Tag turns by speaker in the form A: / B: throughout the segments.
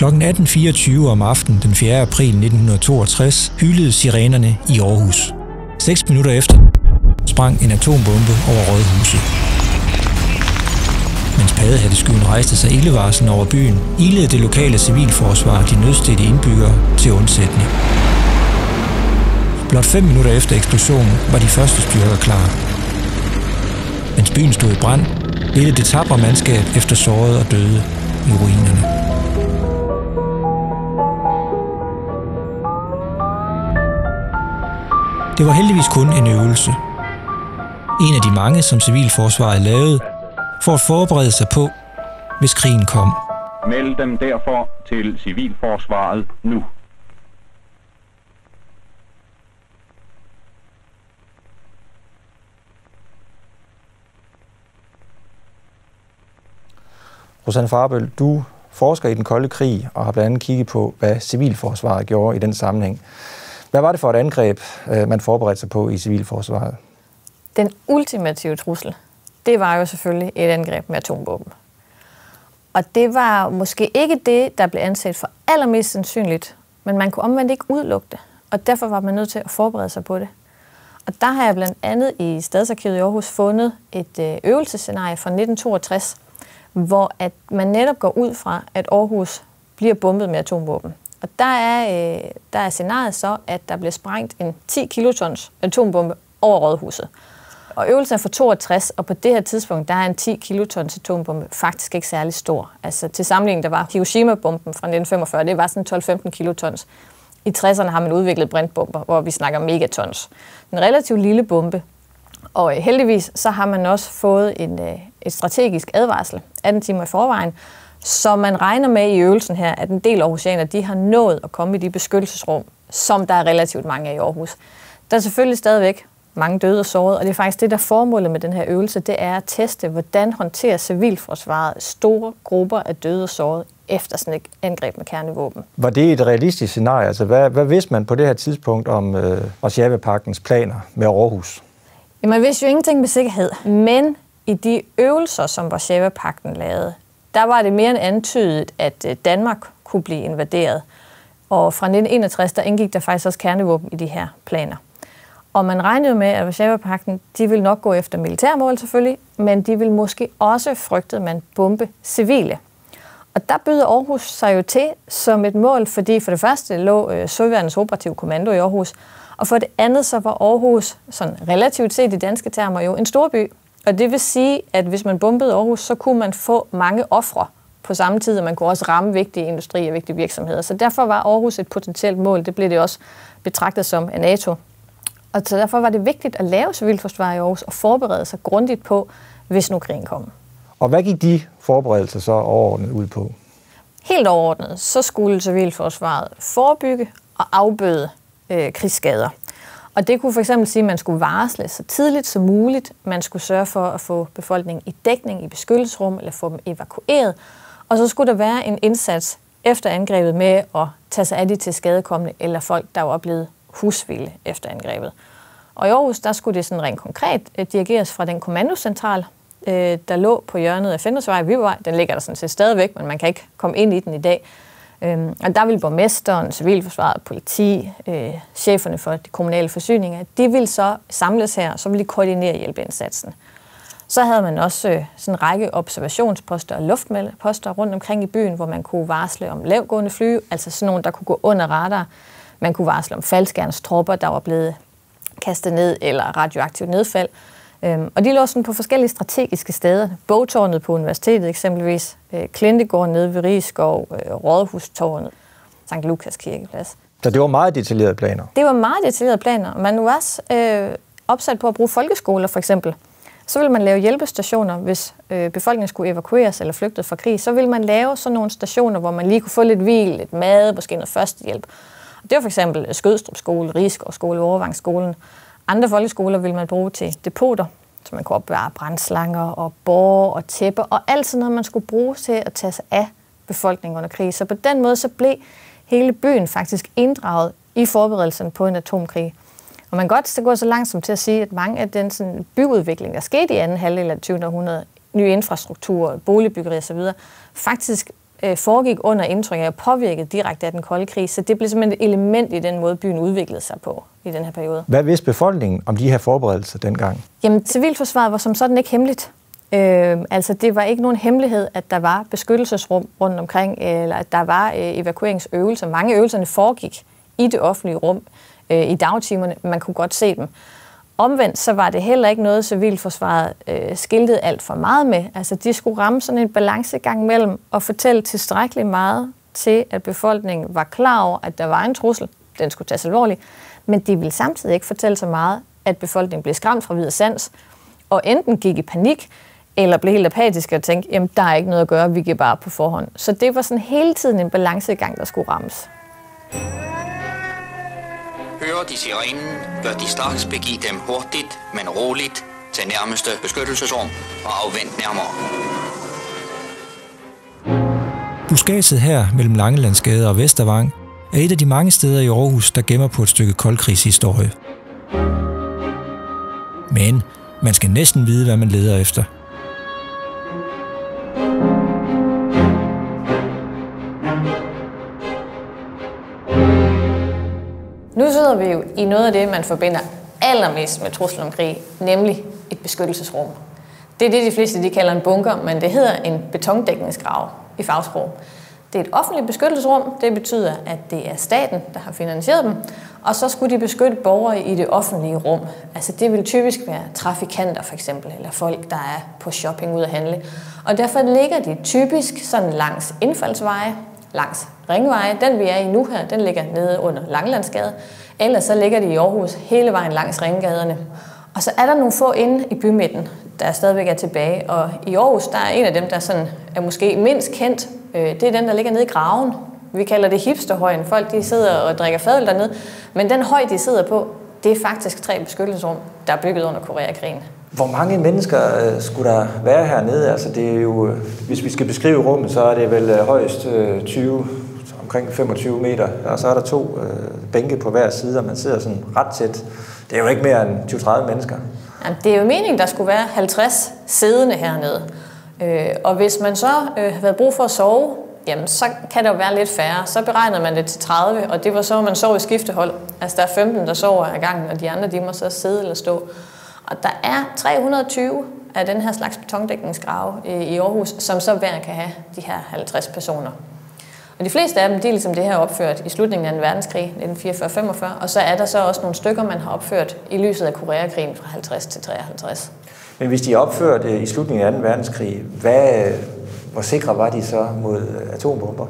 A: Kl. 18.24 om aftenen den 4. april 1962 hylede sirenerne i Aarhus. Seks minutter efter sprang en atombombe over Rådhuset. Mens paddehatteskyen rejste sig ildevarsen over byen, ilede det lokale civilforsvar de nødstedte indbyggere til undsætning. Blot fem minutter efter eksplosionen var de første styrker klar. Mens byen stod i brand, ledte det tabre mandskab efter sårede og døde i ruinerne. Det var heldigvis kun en øvelse. En af de mange, som civilforsvaret lavede, for at forberede sig på, hvis krigen kom.
B: Meld dem derfor til civilforsvaret nu.
C: Rosanne Farbøl, du forsker i den kolde krig og har blandt andet kigget på, hvad civilforsvaret gjorde i den sammenhæng. Hvad var det for et angreb, øh, man forberedte sig på i civilforsvaret?
D: Den ultimative trussel, det var jo selvfølgelig et angreb med atomvåben. Og det var måske ikke det, der blev anset for allermest sandsynligt, men man kunne omvendt ikke udelukke det, og derfor var man nødt til at forberede sig på det. Og der har jeg blandt andet i Stadsarkivet i Aarhus fundet et øh, øvelsescenarie fra 1962, hvor at man netop går ud fra, at Aarhus bliver bombet med atomvåben. Og der er, øh, der er scenariet så, at der bliver sprængt en 10 kilotons atombombe over rådhuset. Og øvelsen er fra 62, og på det her tidspunkt, der er en 10 kilotons atombombe faktisk ikke særlig stor. Altså til sammenligning, der var Hiroshima-bomben fra 1945, det var sådan 12-15 kilotons. I 60'erne har man udviklet brintbomber, hvor vi snakker megatons. En relativt lille bombe. Og øh, heldigvis så har man også fået en, øh, et strategisk advarsel 18 timer i forvejen, så man regner med i øvelsen her, at en del aarhusianer de har nået at komme i de beskyttelsesrum, som der er relativt mange af i Aarhus. Der er selvfølgelig stadigvæk mange døde og sårede, og det er faktisk det, der er formålet med den her øvelse, det er at teste, hvordan håndterer civilforsvaret store grupper af døde og sårede efter sådan et angreb med kernevåben.
C: Var det et realistisk scenarie? Altså, hvad, hvad vidste man på det her tidspunkt om øh, Warszawa-pakkens planer med Aarhus?
D: Ja, man vidste jo ingenting med sikkerhed, men i de øvelser, som Warszawa-pakten lavede, der var det mere end antydet, at øh, Danmark kunne blive invaderet. Og fra 1961, der indgik der faktisk også kernevåben i de her planer. Og man regnede med, at Varsava-pakten, de ville nok gå efter militærmål selvfølgelig, men de vil måske også, frygte man, bombe civile. Og der byder Aarhus sig jo til som et mål, fordi for det første lå øh, Søværnets operative kommando i Aarhus, og for det andet så var Aarhus, sådan relativt set i danske termer, jo en storby. Og det vil sige, at hvis man bombede Aarhus, så kunne man få mange ofre på samme tid, og man kunne også ramme vigtige industri og vigtige virksomheder. Så derfor var Aarhus et potentielt mål. Det blev det også betragtet som af NATO. Og så derfor var det vigtigt at lave civilforsvar i Aarhus og forberede sig grundigt på, hvis nu krigen kom.
C: Og hvad gik de forberedelser så overordnet ud på?
D: Helt overordnet, så skulle civilforsvaret forebygge og afbøde øh, krigsskader. Og det kunne for eksempel sige, at man skulle varsle så tidligt som muligt. Man skulle sørge for at få befolkningen i dækning i beskyttelsesrum, eller få dem evakueret. Og så skulle der være en indsats efter angrebet med at tage sig af de til skadekommende, eller folk, der var oplevet husvilde efter angrebet. Og i Aarhus, der skulle det sådan rent konkret øh, dirigeres fra den kommandocentral, øh, der lå på hjørnet af Fendersvej Viborg. Den ligger der sådan set stadigvæk, men man kan ikke komme ind i den i dag. Øhm, og der vil borgmesteren, civilforsvaret, politi, øh, cheferne for de kommunale forsyninger, de vil så samles her, og så vil de koordinere hjælpeindsatsen. Så havde man også øh, sådan en række observationsposter og luftposter rundt omkring i byen, hvor man kunne varsle om lavgående fly, altså sådan nogle, der kunne gå under radar. Man kunne varsle om tropper, der var blevet kastet ned, eller radioaktivt nedfald. Øhm, og de lå sådan på forskellige strategiske steder. Bogtårnet på universitetet eksempelvis, øh, Klintegården nede ved Rigskov, øh, Rådhustårnet, St. Lukas kirkeplads.
C: Så det var meget detaljerede planer?
D: Det var meget detaljerede planer. Man var også øh, opsat på at bruge folkeskoler for eksempel. Så vil man lave hjælpestationer, hvis øh, befolkningen skulle evakueres eller flygte fra krig. Så vil man lave sådan nogle stationer, hvor man lige kunne få lidt hvil, lidt mad, måske noget førstehjælp. Det var for eksempel Skødstrup skole, Rigskov skole, Overvangsskolen. Andre folkeskoler vil man bruge til depoter, så man kunne opbevare brændslanger og borger og tæpper, og alt sådan noget, man skulle bruge til at tage sig af befolkningen under krig. Så på den måde så blev hele byen faktisk inddraget i forberedelsen på en atomkrig. Og man kan godt gå så langt som til at sige, at mange af den sådan, byudvikling, der skete i anden halvdel af 20. århundrede, ny infrastruktur, boligbyggeri osv., faktisk øh, foregik under indtryk af og påvirket direkte af den kolde krig, så det blev simpelthen et element i den måde, byen udviklede sig på i den her periode.
C: Hvad vidste befolkningen om de her forberedelser dengang?
D: Jamen, civilforsvaret var som sådan ikke hemmeligt. Øh, altså, det var ikke nogen hemmelighed, at der var beskyttelsesrum rundt omkring, eller at der var øh, evakueringsøvelser. Mange øvelserne foregik i det offentlige rum øh, i dagtimerne. Man kunne godt se dem. Omvendt så var det heller ikke noget, civilforsvaret øh, skiltede alt for meget med. Altså de skulle ramme sådan en balancegang mellem at fortælle tilstrækkeligt meget til, at befolkningen var klar over, at der var en trussel. Den skulle tages alvorligt. Men de ville samtidig ikke fortælle så meget, at befolkningen blev skræmt fra videre sans, og enten gik i panik, eller blev helt apatiske og tænkte, jamen der er ikke noget at gøre, vi giver bare på forhånd. Så det var sådan hele tiden en balancegang, der skulle rammes.
E: Hører de sirenen, bør de straks begive dem hurtigt, men roligt til nærmeste beskyttelsesrum og afvent nærmere.
A: Buskaget her mellem Langelandsgade og Vestervang er et af de mange steder i Aarhus, der gemmer på et stykke koldkrigshistorie. Men man skal næsten vide, hvad man leder efter –
D: sidder vi jo i noget af det, man forbinder allermest med truslen om krig, nemlig et beskyttelsesrum. Det er det, de fleste de kalder en bunker, men det hedder en betondækningsgrav i fagsprog. Det er et offentligt beskyttelsesrum. Det betyder, at det er staten, der har finansieret dem. Og så skulle de beskytte borgere i det offentlige rum. Altså det vil typisk være trafikanter for eksempel, eller folk, der er på shopping ud at handle. Og derfor ligger de typisk sådan langs indfaldsveje, langs ringveje. Den vi er i nu her, den ligger nede under Langlandsgade. Ellers så ligger de i Aarhus hele vejen langs ringgaderne. Og så er der nogle få inde i bymidten, der stadigvæk er tilbage. Og i Aarhus, der er en af dem, der sådan er måske mindst kendt. Øh, det er den, der ligger nede i graven. Vi kalder det hipsterhøjen. Folk de sidder og drikker fadøl dernede. Men den høj, de sidder på, det er faktisk tre beskyttelsesrum, der er bygget under Koreakrigen.
C: Hvor mange mennesker øh, skulle der være hernede? Altså det er jo, øh, hvis vi skal beskrive rummet, så er det vel øh, højst 20 omkring 25 meter, og så er der to øh, bænke på hver side, og man sidder sådan ret tæt. Det er jo ikke mere end 20-30 mennesker.
D: Jamen, det er jo meningen, der skulle være 50 siddende hernede. Øh, og hvis man så øh, har været brug for at sove, jamen så kan der jo være lidt færre. Så beregnede man det til 30, og det var så, at man sov i skiftehold. Altså der er 15, der sover ad gangen, og de andre, de må så sidde eller stå. Og der er 320 af den her slags betondækningsgrave øh, i Aarhus, som så hver kan have de her 50 personer. Men de fleste af dem, de er ligesom det her opført i slutningen af den verdenskrig, 1944-45, og så er der så også nogle stykker, man har opført i lyset af Koreakrigen fra 50 til 53.
C: Men hvis de er opført øh, i slutningen af 2. verdenskrig, hvad, øh, hvor sikre var de så mod øh, atombomber?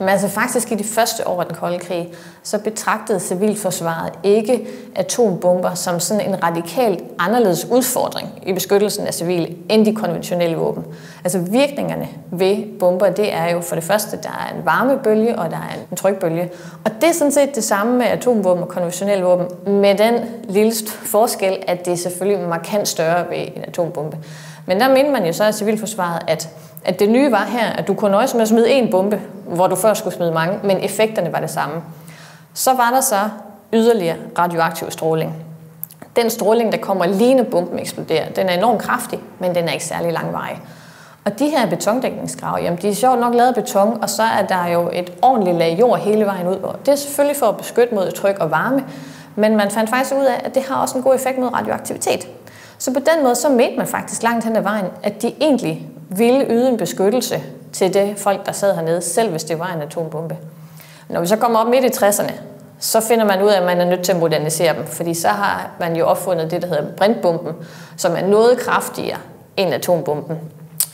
D: Men altså faktisk i de første år af den kolde krig, så betragtede civilforsvaret ikke atombomber som sådan en radikalt anderledes udfordring i beskyttelsen af civile end de konventionelle våben. Altså virkningerne ved bomber, det er jo for det første, der er en varmebølge og der er en trykbølge. Og det er sådan set det samme med atomvåben og konventionelle våben, med den lille forskel, at det er selvfølgelig markant større ved en atombombe. Men der mener man jo så i civilforsvaret, at at det nye var her, at du kunne nøjes med at smide en bombe, hvor du før skulle smide mange, men effekterne var det samme. Så var der så yderligere radioaktiv stråling. Den stråling, der kommer lige når bomben eksploderer, den er enormt kraftig, men den er ikke særlig langvarig. Og de her betondækningsgrave, jamen de er sjovt nok lavet af beton, og så er der jo et ordentligt lag jord hele vejen ud. Det er selvfølgelig for at beskytte mod tryk og varme, men man fandt faktisk ud af, at det har også en god effekt mod radioaktivitet. Så på den måde, så mente man faktisk langt hen ad vejen, at de egentlig ville yde en beskyttelse til det folk, der sad hernede, selv hvis det var en atombombe. Når vi så kommer op midt i 60'erne, så finder man ud af, at man er nødt til at modernisere dem, fordi så har man jo opfundet det, der hedder brintbomben, som er noget kraftigere end atombomben.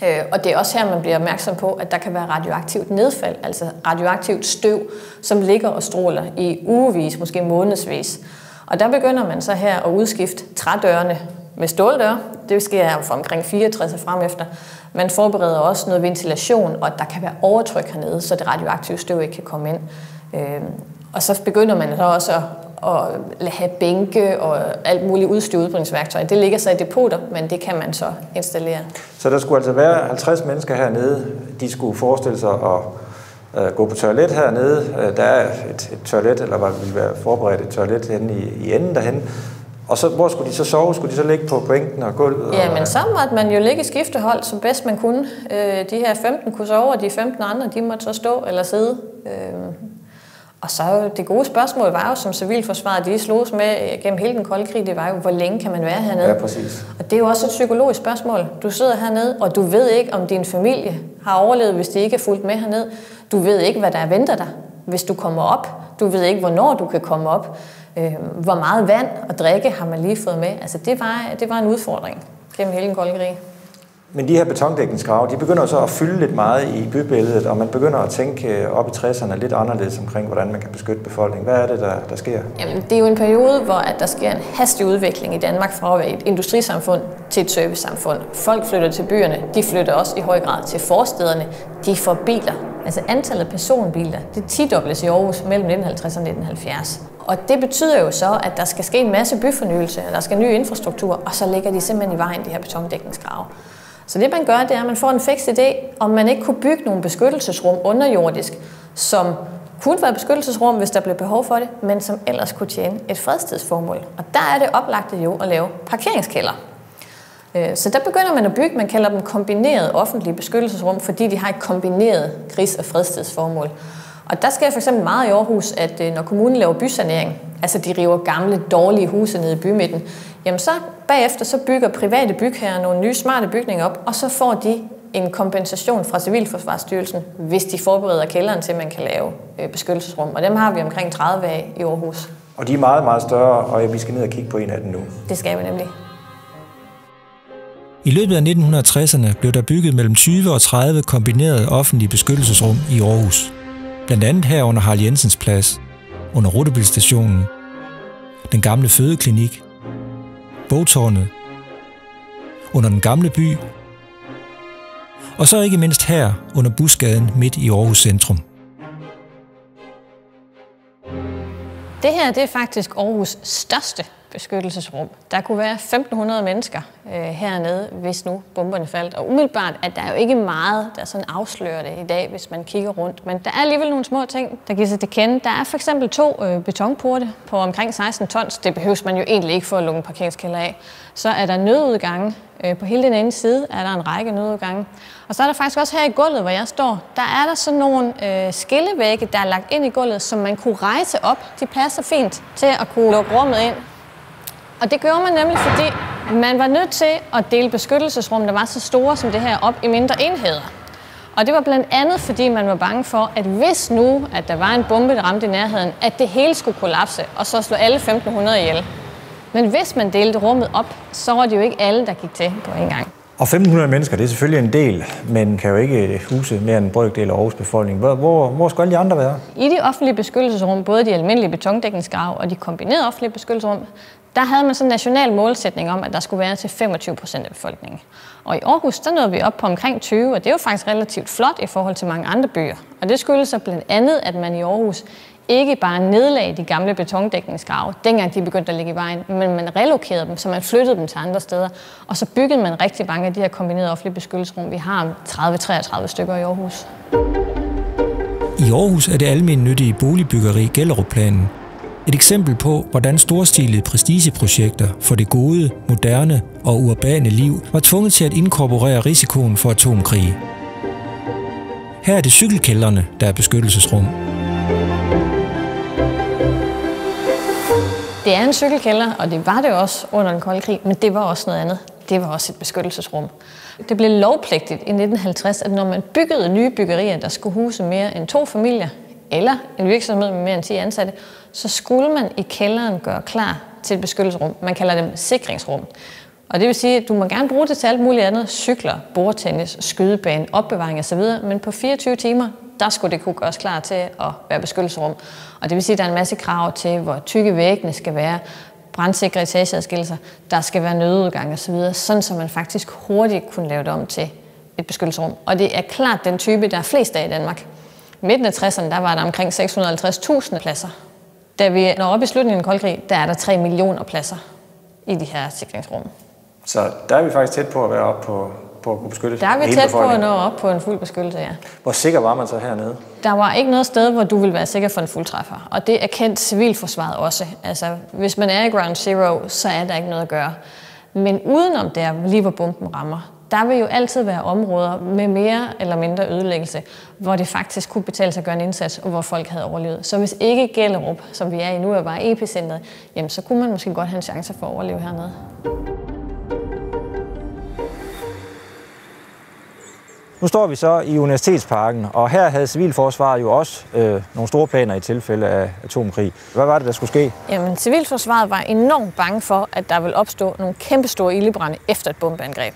D: Øh, og det er også her, man bliver opmærksom på, at der kan være radioaktivt nedfald, altså radioaktivt støv, som ligger og stråler i ugevis, måske månedsvis. Og der begynder man så her at udskifte trædørene med ståldøre. Det sker fra omkring 64 og frem efter. Man forbereder også noget ventilation, og der kan være overtryk hernede, så det radioaktive støv ikke kan komme ind. Øh, og så begynder man så også at, at have bænke og alt muligt udstyr udbrydningsværktøj. Det ligger så i depoter, men det kan man så installere.
C: Så der skulle altså være 50 mennesker hernede. De skulle forestille sig at øh, gå på toilet hernede. Øh, der er et, et toilet, eller hvad vil være forberedt et toilet henne i, i enden derhen. Og så, hvor skulle de så sove? Skulle de så ligge på bænken og gulvet?
D: Ja,
C: og,
D: men så måtte man jo ligge i skiftehold, som bedst man kunne. Øh, de her 15 kunne sove, og de 15 andre, de måtte så stå eller sidde. Øh, og så det gode spørgsmål var jo, som civilforsvaret de slogs med øh, gennem hele den kolde krig, det var jo, hvor længe kan man være hernede?
C: Ja, præcis.
D: Og det er jo også et psykologisk spørgsmål. Du sidder hernede, og du ved ikke, om din familie har overlevet, hvis de ikke er fulgt med hernede. Du ved ikke, hvad der er venter dig, hvis du kommer op. Du ved ikke, hvornår du kan komme op. Øh, hvor meget vand og drikke har man lige fået med. Altså, det var, det var en udfordring gennem hele den kolde krig.
C: Men de her betondækningsgrave, de begynder så at fylde lidt meget i bybilledet, og man begynder at tænke øh, op i 60'erne lidt anderledes omkring, hvordan man kan beskytte befolkningen. Hvad er det, der, der sker?
D: Jamen, det er jo en periode, hvor at der sker en hastig udvikling i Danmark fra at være et industrisamfund til et servicesamfund. Folk flytter til byerne, de flytter også i høj grad til forstederne. De får biler. Altså antallet af personbiler, det tidobles i Aarhus mellem 1950 og 1970. Og det betyder jo så, at der skal ske en masse byfornyelse, og der skal ny infrastruktur, og så ligger de simpelthen i vejen, de her betondækningsgrave. Så det man gør, det er, at man får en fix idé, om man ikke kunne bygge nogle beskyttelsesrum underjordisk, som kunne være beskyttelsesrum, hvis der blev behov for det, men som ellers kunne tjene et fredstidsformål. Og der er det oplagte jo at lave parkeringskælder. Øh, så der begynder man at bygge, man kalder dem kombinerede offentlige beskyttelsesrum, fordi de har et kombineret krigs- og fredstidsformål. Og der sker for eksempel meget i Aarhus, at øh, når kommunen laver bysanering, altså de river gamle, dårlige huse ned i bymidten, jamen så bagefter så bygger private bygherrer nogle nye smarte bygninger op, og så får de en kompensation fra Civilforsvarsstyrelsen, hvis de forbereder kælderen til, at man kan lave øh, beskyttelsesrum. Og dem har vi omkring 30 af i Aarhus.
C: Og de er meget, meget større, og vi skal ned og kigge på en af dem nu.
D: Det skal vi nemlig.
A: I løbet af 1960'erne blev der bygget mellem 20 og 30 kombinerede offentlige beskyttelsesrum i Aarhus. Blandt andet her under Harald Jensens plads, under Rutebilstationen, den gamle fødeklinik, bogtårnet, under den gamle by, og så ikke mindst her under Busgaden midt i Aarhus centrum.
D: Det her det er faktisk Aarhus største beskyttelsesrum. Der kunne være 1.500 mennesker øh, hernede, hvis nu bomberne faldt. Og umiddelbart at der er jo ikke meget, der sådan afslører det i dag, hvis man kigger rundt. Men der er alligevel nogle små ting, der giver sig til kende. Der er for eksempel to øh, betonporte på omkring 16 tons. Det behøves man jo egentlig ikke for at lukke en parkeringskælder af. Så er der nødudgange. Øh, på hele den ene side er der en række nødudgange. Og så er der faktisk også her i gulvet, hvor jeg står, der er der sådan nogle øh, skillevægge, der er lagt ind i gulvet, som man kunne rejse op. De passer fint til at kunne lukke rummet ind. Og det gjorde man nemlig, fordi man var nødt til at dele beskyttelsesrum, der var så store som det her, op i mindre enheder. Og det var blandt andet, fordi man var bange for, at hvis nu, at der var en bombe, der ramte i nærheden, at det hele skulle kollapse, og så slå alle 1500 ihjel. Men hvis man delte rummet op, så var det jo ikke alle, der gik til på en gang.
C: Og 1500 mennesker, det er selvfølgelig en del, men kan jo ikke huse mere end en brøkdel af Aarhus befolkning. Hvor, hvor, hvor skal alle de andre være?
D: I de offentlige beskyttelsesrum, både de almindelige betondækningsgrave og de kombinerede offentlige beskyttelsesrum, der havde man sådan en national målsætning om, at der skulle være til 25 procent af befolkningen. Og i Aarhus, der nåede vi op på omkring 20, og det er jo faktisk relativt flot i forhold til mange andre byer. Og det skyldes så blandt andet, at man i Aarhus ikke bare nedlagde de gamle betondækningsgrave, dengang de begyndte at ligge i vejen, men man relokerede dem, så man flyttede dem til andre steder. Og så byggede man rigtig mange af de her kombinerede offentlige beskyttelsesrum. Vi har 30-33 stykker i Aarhus.
A: I Aarhus er det almindelige boligbyggeri Gellerupplanen, et eksempel på, hvordan storstilede prestigeprojekter for det gode, moderne og urbane liv var tvunget til at inkorporere risikoen for atomkrig. Her er det cykelkælderne, der er beskyttelsesrum.
D: Det er en cykelkælder, og det var det også under den kolde krig, men det var også noget andet. Det var også et beskyttelsesrum. Det blev lovpligtigt i 1950, at når man byggede nye byggerier, der skulle huse mere end to familier, eller en virksomhed med mere end 10 ansatte, så skulle man i kælderen gøre klar til et beskyttelsesrum. Man kalder dem sikringsrum. Og det vil sige, at du må gerne bruge det til alt muligt andet. Cykler, bordtennis, skydebane, opbevaring osv. Men på 24 timer, der skulle det kunne gøres klar til at være beskyttelsesrum. Og det vil sige, at der er en masse krav til, hvor tykke væggene skal være, brandsikre etageadskillelser, der skal være nødudgang osv., sådan så man faktisk hurtigt kunne lave det om til et beskyttelsesrum. Og det er klart den type, der er flest af i Danmark. Midten af 60'erne, der var der omkring 650.000 pladser. Da vi når op i slutningen af den kolde krig, der er der 3 millioner pladser i de her sikringsrum.
C: Så der er vi faktisk tæt på at være oppe på, på at kunne beskytte
D: Der er vi tæt på at nå op på en fuld beskyttelse, ja.
C: Hvor sikker var man så hernede?
D: Der var ikke noget sted, hvor du ville være sikker for en fuldtræffer. Og det er kendt civilforsvaret også. Altså, hvis man er i ground zero, så er der ikke noget at gøre. Men udenom der, lige hvor bomben rammer, der vil jo altid være områder med mere eller mindre ødelæggelse, hvor det faktisk kunne betale sig at gøre en indsats, og hvor folk havde overlevet. Så hvis ikke Gellerup, som vi er i nu, er bare epicentret, jamen så kunne man måske godt have en chance for at overleve hernede.
C: Nu står vi så i Universitetsparken, og her havde Civilforsvaret jo også øh, nogle store planer i tilfælde af atomkrig. Hvad var det, der skulle ske?
D: Jamen, civilforsvaret var enormt bange for, at der ville opstå nogle kæmpestore ildebrænde efter et bombeangreb.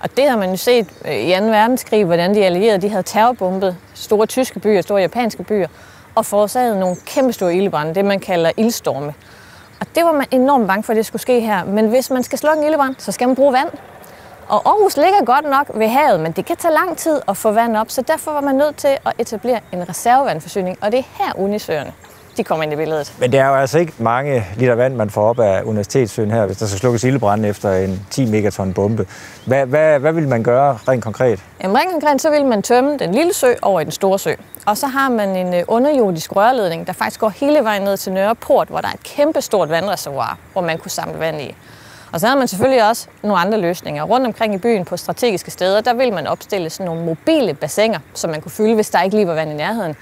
D: Og det har man jo set øh, i 2. verdenskrig, hvordan de allierede de havde terrorbombet store tyske byer, store japanske byer, og forårsaget nogle kæmpestore ildebrænde, det man kalder ildstorme. Og det var man enormt bange for, at det skulle ske her. Men hvis man skal slukke en ildebrand, så skal man bruge vand. Og Aarhus ligger godt nok ved havet, men det kan tage lang tid at få vand op, så derfor var man nødt til at etablere en reservevandforsyning, og det er her Unisøerne, de kommer ind i billedet.
C: Men det er jo altså ikke mange liter vand, man får op af Universitetssøen her, hvis der skal slukkes ildebrand efter en 10 megaton bombe. Hvad, hvad, hvad vil man gøre rent konkret?
D: Jamen rent konkret, så vil man tømme den lille sø over i den store sø. Og så har man en øh, underjordisk rørledning, der faktisk går hele vejen ned til Nørreport, hvor der er et kæmpe stort vandreservoir, hvor man kunne samle vand i. Og så har man selvfølgelig også nogle andre løsninger. Rundt omkring i byen på strategiske steder, der vil man opstille sådan nogle mobile bassiner, som man kunne fylde, hvis der ikke lige var vand i nærheden.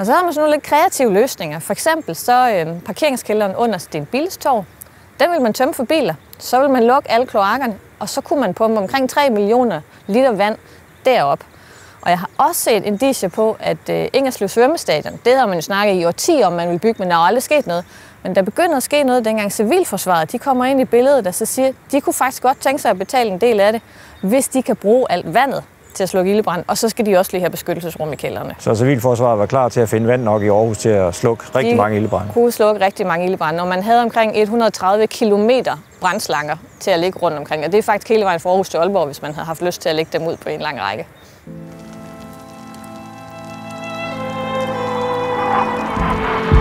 D: Og så har man sådan nogle lidt kreative løsninger. For eksempel så øh, parkeringskælderen under Sten Bilstorv. Den vil man tømme for biler. Så vil man lukke alle kloakkerne, og så kunne man pumpe omkring 3 millioner liter vand derop. Og jeg har også set indicier på, at øh, Ingerslev Svømmestadion, det har man jo snakket i årtier om, man vil bygge, men der er aldrig sket noget. Men der begynder at ske noget, dengang civilforsvaret de kommer ind i billedet, der så siger, de kunne faktisk godt tænke sig at betale en del af det, hvis de kan bruge alt vandet til at slukke ildebrand, og så skal de også lige have beskyttelsesrum i kældrene.
C: Så Civilforsvaret var klar til at finde vand nok i Aarhus til at slukke rigtig
D: De
C: mange ildebrænde.
D: kunne slukke rigtig mange ildebrænde, og man havde omkring 130 kilometer brandslanger til at ligge rundt omkring. Og det er faktisk hele vejen fra Aarhus til Aalborg, hvis man havde haft lyst til at lægge dem ud på en lang række.
E: Varsling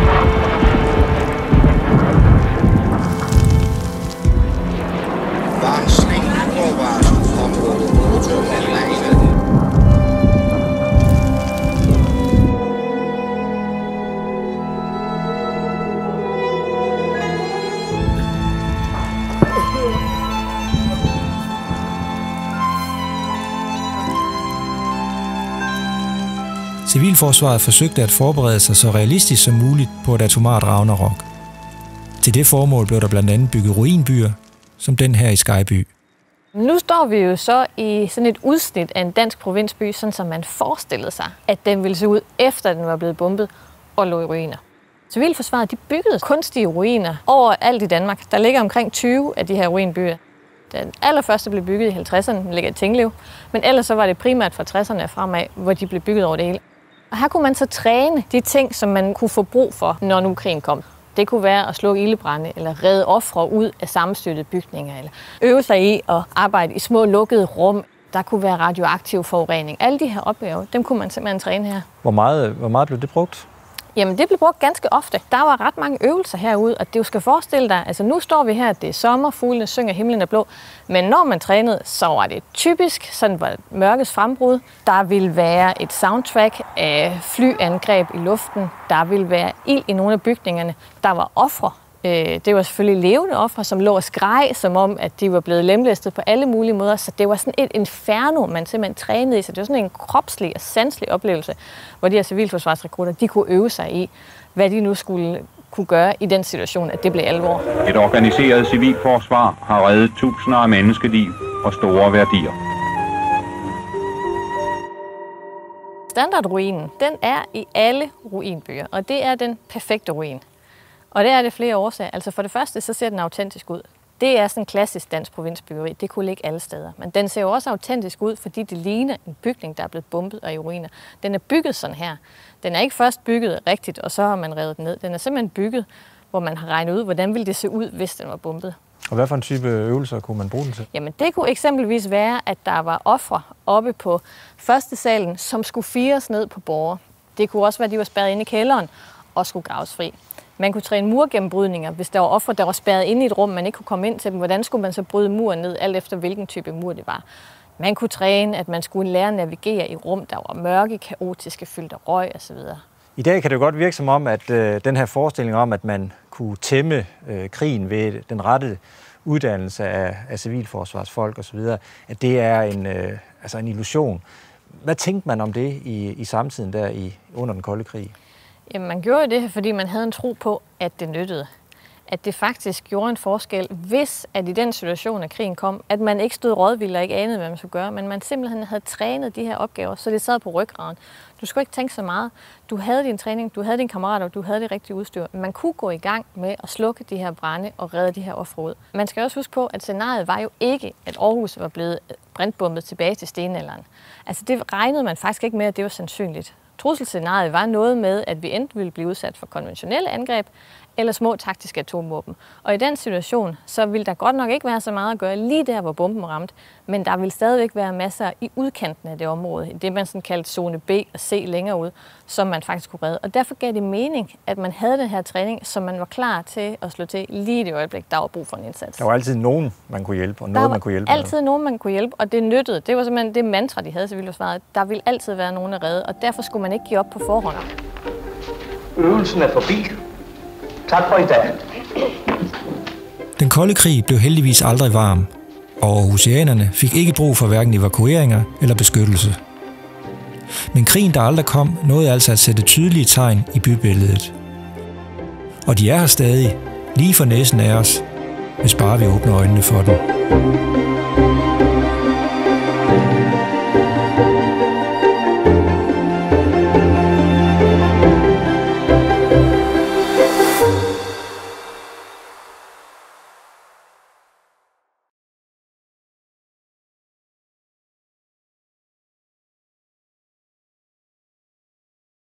A: Civilforsvaret forsøgte at forberede sig så realistisk som muligt på et atomart Ragnarok. Til det formål blev der blandt andet bygget ruinbyer, som den her i Skyby.
D: Nu står vi jo så i sådan et udsnit af en dansk provinsby, sådan som man forestillede sig, at den ville se ud, efter den var blevet bombet og lå i ruiner. Civilforsvaret de byggede kunstige ruiner over alt i Danmark. Der ligger omkring 20 af de her ruinbyer. Den allerførste blev bygget i 50'erne, den ligger i Tinglev, men ellers så var det primært fra 60'erne og fremad, hvor de blev bygget over det hele. Og her kunne man så træne de ting, som man kunne få brug for, når nu krigen kom. Det kunne være at slukke ildebrænde, eller redde ofre ud af sammenstøttede bygninger, eller øve sig i at arbejde i små lukkede rum. Der kunne være radioaktiv forurening. Alle de her opgaver, dem kunne man simpelthen træne her.
C: Hvor meget, hvor meget blev det brugt?
D: Jamen, det blev brugt ganske ofte. Der var ret mange øvelser herude, og det du skal forestille dig, altså nu står vi her, det er sommer, fuglene synger, himlen er blå, men når man trænede, så var det typisk, sådan var mørkets frembrud. Der ville være et soundtrack af flyangreb i luften. Der ville være ild i nogle af bygningerne. Der var ofre. Øh, Det var selvfølgelig levende ofre, som lå og skreg, som om, at de var blevet lemlæstet på alle mulige måder. Så det var sådan et inferno, man simpelthen trænede i. Så det var sådan en kropslig og sanselig oplevelse, hvor de her civilforsvarsrekrutter, de kunne øve sig i, hvad de nu skulle kunne gøre i den situation, at det blev alvor.
B: Et organiseret civilforsvar har reddet tusinder af menneskeliv og store værdier.
D: Standardruinen, den er i alle ruinbyer, og det er den perfekte ruin. Og det er det flere årsager. Altså for det første, så ser den autentisk ud. Det er sådan en klassisk dansk provinsbyggeri. Det kunne ligge alle steder. Men den ser jo også autentisk ud, fordi det ligner en bygning, der er blevet bombet og i ruiner. Den er bygget sådan her. Den er ikke først bygget rigtigt, og så har man revet den ned. Den er simpelthen bygget, hvor man har regnet ud, hvordan ville det se ud, hvis den var bombet.
C: Og hvad for en type øvelser kunne man bruge den til?
D: Jamen det kunne eksempelvis være, at der var ofre oppe på første salen, som skulle fires ned på borger. Det kunne også være, at de var spærret inde i kælderen og skulle graves fri. Man kunne træne murgennembrydninger, hvis der var ofre, der var spærret inde i et rum, man ikke kunne komme ind til dem. Hvordan skulle man så bryde muren ned, alt efter hvilken type mur det var? Man kunne træne, at man skulle lære at navigere i rum, der var mørke, kaotiske, fyldte af røg osv.
C: I dag kan det jo godt virke som om, at øh, den her forestilling om, at man kunne tæmme øh, krigen ved den rette uddannelse af, af civilforsvarsfolk osv., at det er en, øh, altså en illusion. Hvad tænkte man om det i, i samtiden der i, under den kolde krig?
D: Jamen, man gjorde det, fordi man havde en tro på, at det nyttede at det faktisk gjorde en forskel, hvis at i den situation, at krigen kom, at man ikke stod rådvild og ikke anede, hvad man skulle gøre, men man simpelthen havde trænet de her opgaver, så det sad på ryggraden. Du skulle ikke tænke så meget. Du havde din træning, du havde din kammerater, du havde det rigtige udstyr. Man kunne gå i gang med at slukke de her brænde og redde de her ofre ud. Man skal også huske på, at scenariet var jo ikke, at Aarhus var blevet brintbombet tilbage til stenalderen. Altså det regnede man faktisk ikke med, at det var sandsynligt. Trusselscenariet var noget med, at vi enten ville blive udsat for konventionelle angreb, eller små taktiske atomvåben. Og i den situation, så vil der godt nok ikke være så meget at gøre lige der, hvor bomben ramte, men der vil stadigvæk være masser i udkanten af det område, det man sådan kaldte zone B og C længere ud, som man faktisk kunne redde. Og derfor gav det mening, at man havde den her træning, som man var klar til at slå til lige i det øjeblik, der var brug for en indsats.
C: Der var altid nogen, man kunne hjælpe, og noget, man kunne hjælpe
D: altid med. nogen, man kunne hjælpe, og det nyttede. Det var simpelthen det mantra, de havde til Civilforsvaret. Der vil altid være nogen at redde, og derfor skulle man ikke give op på forhånd.
F: Øvelsen er forbi. Tak for i dag.
A: Den kolde krig blev heldigvis aldrig varm, og oceanerne fik ikke brug for hverken evakueringer eller beskyttelse. Men krigen, der aldrig kom, nåede altså at sætte tydelige tegn i bybilledet. Og de er her stadig, lige for næsen af os, hvis bare vi åbner øjnene for dem.